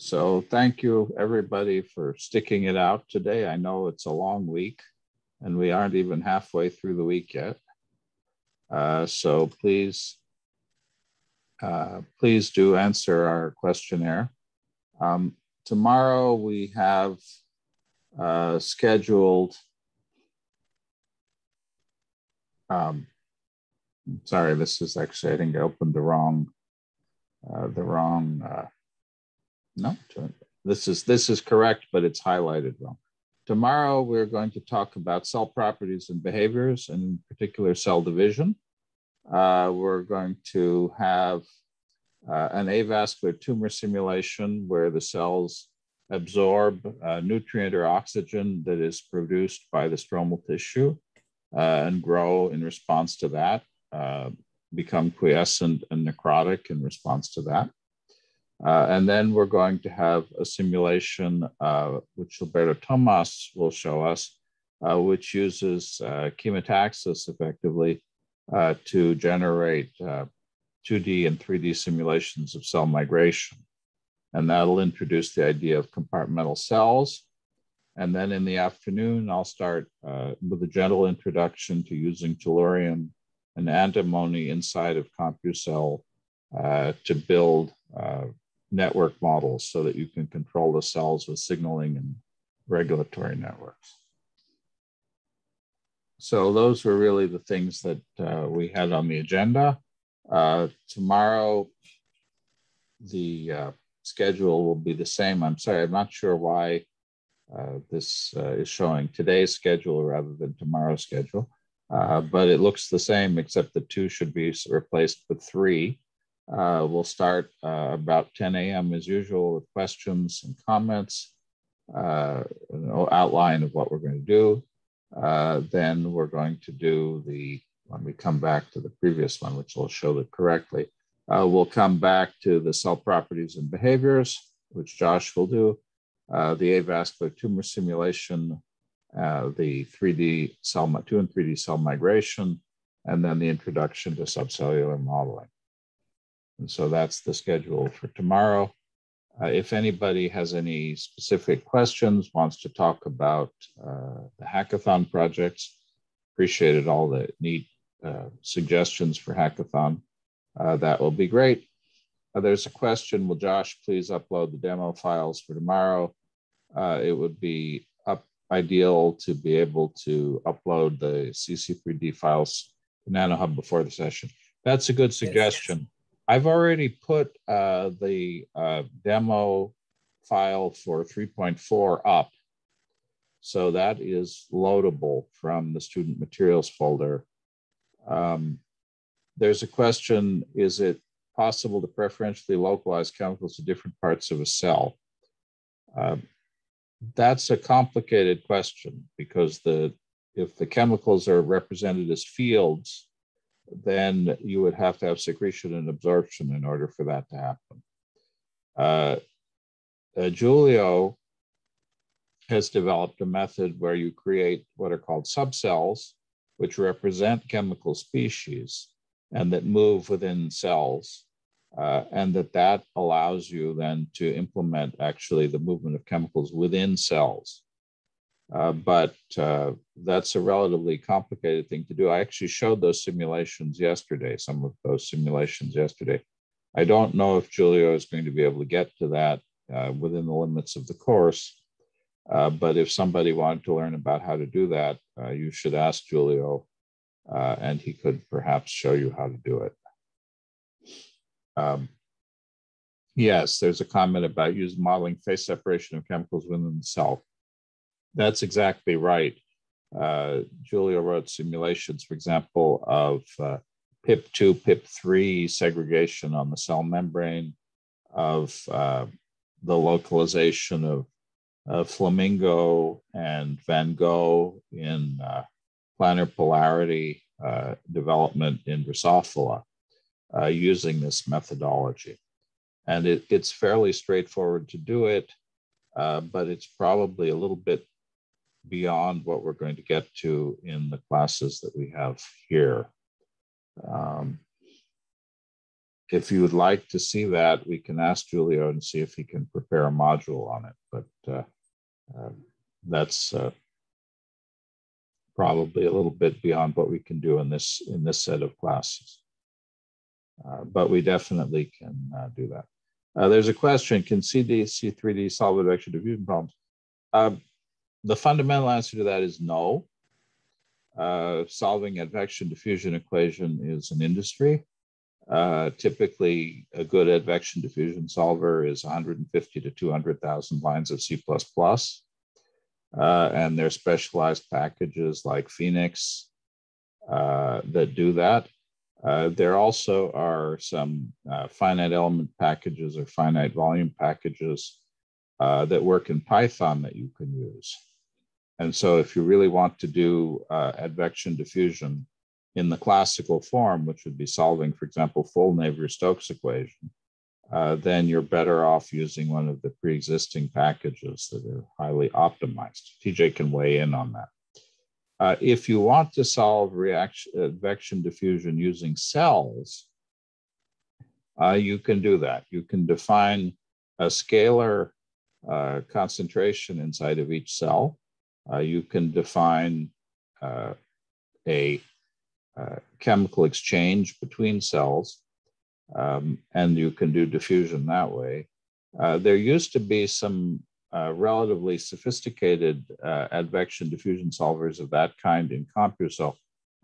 So thank you everybody for sticking it out today. I know it's a long week and we aren't even halfway through the week yet. Uh, so please, uh, please do answer our questionnaire. Um, tomorrow we have uh, scheduled, um, sorry, this is actually, I think I opened the wrong, uh, the wrong, uh, no, this is this is correct, but it's highlighted wrong. Tomorrow we're going to talk about cell properties and behaviors, and in particular cell division. Uh, we're going to have uh, an avascular tumor simulation where the cells absorb uh, nutrient or oxygen that is produced by the stromal tissue uh, and grow in response to that, uh, become quiescent and necrotic in response to that. Uh, and then we're going to have a simulation, uh, which Gilberto Tomas will show us, uh, which uses uh, chemotaxis effectively uh, to generate 2D uh, and 3D simulations of cell migration. And that'll introduce the idea of compartmental cells. And then in the afternoon, I'll start with a gentle introduction to using tellurium and antimony inside of CompuCell to build network models so that you can control the cells with signaling and regulatory networks. So those were really the things that uh, we had on the agenda. Uh, tomorrow, the uh, schedule will be the same. I'm sorry, I'm not sure why uh, this uh, is showing today's schedule rather than tomorrow's schedule, uh, but it looks the same except the two should be replaced with three. Uh, we'll start uh, about 10 a.m. as usual with questions and comments, uh, an outline of what we're going to do. Uh, then we're going to do the, when we come back to the previous one, which will show it correctly, uh, we'll come back to the cell properties and behaviors, which Josh will do, uh, the avascular tumor simulation, the 3D cell, 2 and 3D cell migration, and then the introduction to subcellular modeling. And so that's the schedule for tomorrow. Uh, if anybody has any specific questions, wants to talk about uh, the hackathon projects, appreciated all the neat uh, suggestions for hackathon. Uh, that will be great. Uh, there's a question, will Josh please upload the demo files for tomorrow? Uh, it would be up ideal to be able to upload the CC3D files to NanoHub before the session. That's a good suggestion. Yes, yes. I've already put uh, the uh, demo file for 3.4 up. So that is loadable from the student materials folder. Um, there's a question, is it possible to preferentially localize chemicals to different parts of a cell? Um, that's a complicated question because the if the chemicals are represented as fields, then you would have to have secretion and absorption in order for that to happen. Uh, uh, Julio has developed a method where you create what are called subcells, which represent chemical species and that move within cells. Uh, and that that allows you then to implement actually the movement of chemicals within cells. Uh, but uh, that's a relatively complicated thing to do. I actually showed those simulations yesterday, some of those simulations yesterday. I don't know if Julio is going to be able to get to that uh, within the limits of the course. Uh, but if somebody wanted to learn about how to do that, uh, you should ask Julio, and he could perhaps show you how to do it. Um, yes, there's a comment about using modeling phase separation of chemicals within the cell. That's exactly right. Uh, Julio wrote simulations, for example, of uh, PIP2, PIP3 segregation on the cell membrane, of uh, the localization of flamingo and Van Gogh in uh, planar polarity uh, development in Drosophila uh, using this methodology. And it, it's fairly straightforward to do it, but it's probably a little bit beyond what we're going to get to in the classes that we have here. Um, if you would like to see that, we can ask Julio and see if he can prepare a module on it. But uh, uh, that's uh, probably a little bit beyond what we can do in this in this set of classes. Uh, but we definitely can uh, do that. Uh, there's a question: Can CD C3D solve advection diffusion problems? The fundamental answer to that is no. solving advection diffusion equation is an industry. Uh, typically, a good advection diffusion solver is 150 to 200,000 lines of C++. Uh, and are specialized packages like Phoenix uh, that do that. Uh, there also are some uh, finite element packages or finite volume packages that work in Python that you can use. And so if you really want to do advection diffusion, in the classical form, which would be solving, for example, full Navier-Stokes equation, uh, then you're better off using one of the pre-existing packages that are highly optimized. TJ can weigh in on that. Uh, if you want to solve reaction, advection diffusion using cells, uh, you can do that. You can define a scalar uh, concentration inside of each cell. Uh, you can define uh, a uh, chemical exchange between cells, um, and you can do diffusion that way. Uh, there used to be some uh, relatively sophisticated uh, advection diffusion solvers of that kind in CompuCell.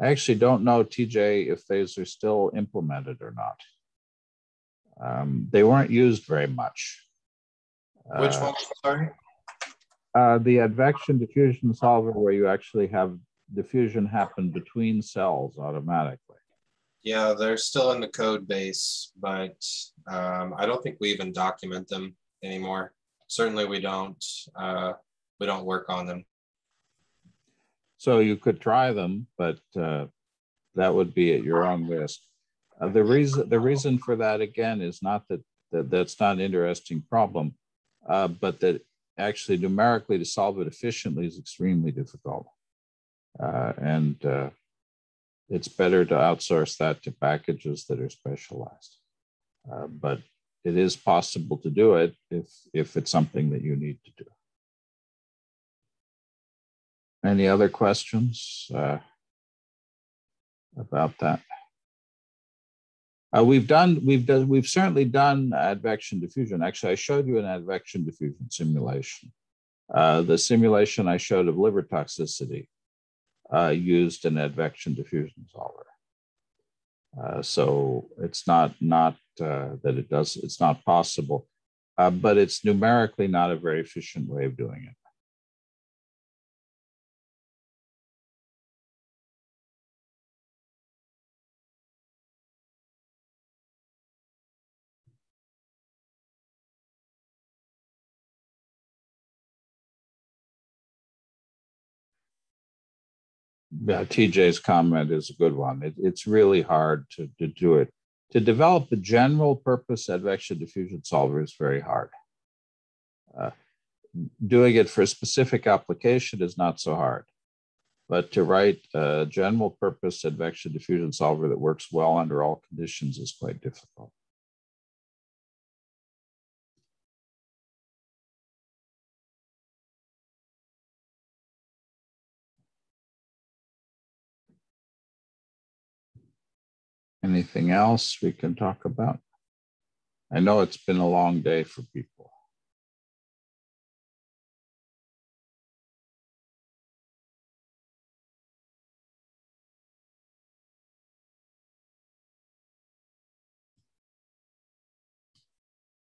I actually don't know, TJ, if those are still implemented or not. Um, they weren't used very much. Which uh, one? Sorry. Uh, the advection diffusion solver, where you actually have diffusion happen between cells automatically. Yeah, they're still in the code base, but um, I don't think we even document them anymore. Certainly, we don't. Uh, we don't work on them. So you could try them, but uh, that would be at your own risk. Uh, the reason the reason for that again is not that, that that's not an interesting problem, uh, but that actually numerically to solve it efficiently is extremely difficult. Uh, and uh, it's better to outsource that to packages that are specialized. Uh, but it is possible to do it if, if it's something that you need to do. Any other questions uh, about that? Uh, we've done, we've done, we've certainly done advection diffusion. Actually, I showed you an advection diffusion simulation. Uh, the simulation I showed of liver toxicity uh, used an advection diffusion solver. Uh, so it's not not uh, that it does it's not possible, uh, but it's numerically not a very efficient way of doing it. Yeah, TJ's comment is a good one. It, it's really hard to, to do it. To develop a general purpose advection diffusion solver is very hard. Uh, doing it for a specific application is not so hard. But to write a general purpose advection diffusion solver that works well under all conditions is quite difficult. Anything else we can talk about? I know it's been a long day for people.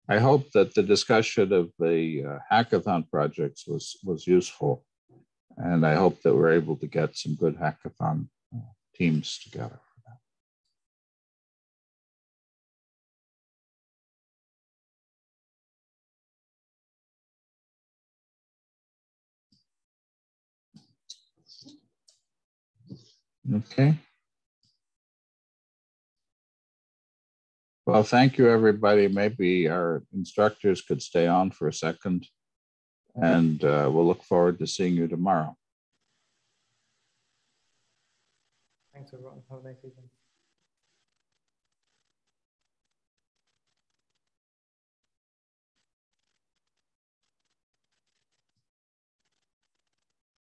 I hope that the discussion of the uh, hackathon projects was, was useful. And I hope that we're able to get some good hackathon uh, teams together. Okay. Well, thank you, everybody. Maybe our instructors could stay on for a second, and uh, we'll look forward to seeing you tomorrow. Thanks, everyone. Have a nice evening.